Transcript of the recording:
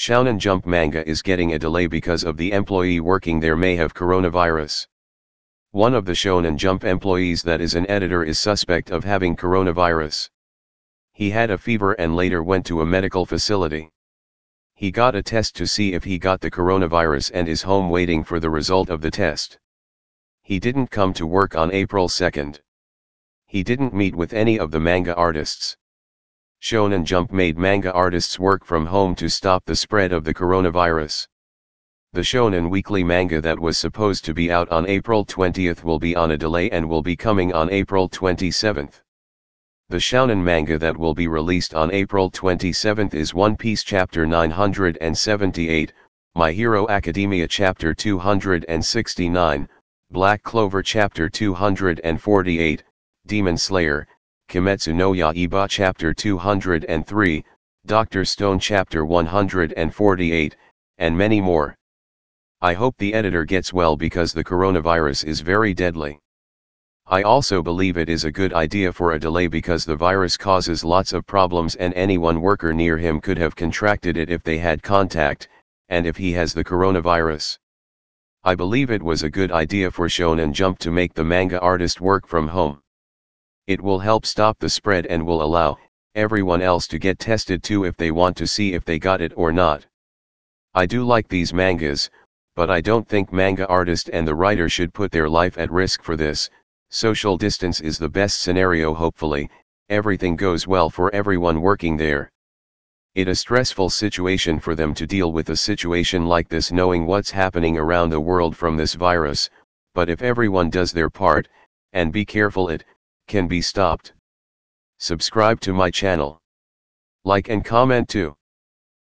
Shonen Jump manga is getting a delay because of the employee working there may have coronavirus. One of the Shonen Jump employees that is an editor is suspect of having coronavirus. He had a fever and later went to a medical facility. He got a test to see if he got the coronavirus and is home waiting for the result of the test. He didn't come to work on April 2nd. He didn't meet with any of the manga artists. Shonen Jump made manga artists work from home to stop the spread of the coronavirus. The Shonen Weekly manga that was supposed to be out on April 20th will be on a delay and will be coming on April 27th. The Shonen manga that will be released on April 27 is One Piece Chapter 978, My Hero Academia Chapter 269, Black Clover Chapter 248, Demon Slayer, Kimetsu no Yaiba Chapter 203, Doctor Stone Chapter 148, and many more. I hope the editor gets well because the coronavirus is very deadly. I also believe it is a good idea for a delay because the virus causes lots of problems and any one worker near him could have contracted it if they had contact, and if he has the coronavirus. I believe it was a good idea for Shonen Jump to make the manga artist work from home. It will help stop the spread and will allow everyone else to get tested too if they want to see if they got it or not. I do like these mangas, but I don't think manga artist and the writer should put their life at risk for this, social distance is the best scenario hopefully, everything goes well for everyone working there. It a stressful situation for them to deal with a situation like this knowing what's happening around the world from this virus, but if everyone does their part, and be careful it, can be stopped. Subscribe to my channel. Like and comment too.